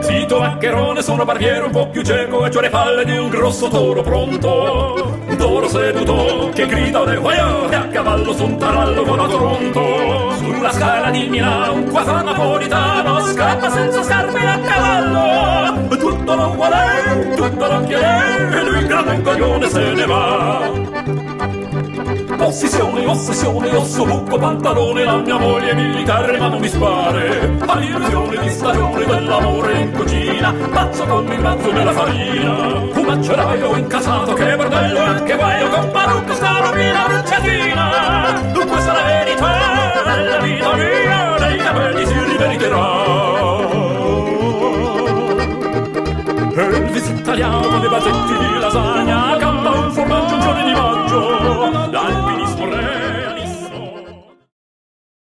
Zito Maccherone, sono barbiere un po' più cieco e c'ho le palle di un grosso toro pronto. Un toro seduto che grida de guaio e a cavallo su un tarallo con Toronto. Sulla scala di Milano un quattro napolitano scappa senza scarpe a cavallo. Tutto non vuole, tutto non chiede e lui grande in coglione se ne va. Ossessione, ossessione, osso, buco, pantalone La mia moglie militare ma non mi spare. All'illusione di stagione dell'amore in cucina Pazzo come il mazzo della farina. Un maceraio incasato, che bordello e anche guaio Con parrucca sta rovina bruciatina è la verità della vita mia Nei capelli si riveriterà Elvis italiano, le basetti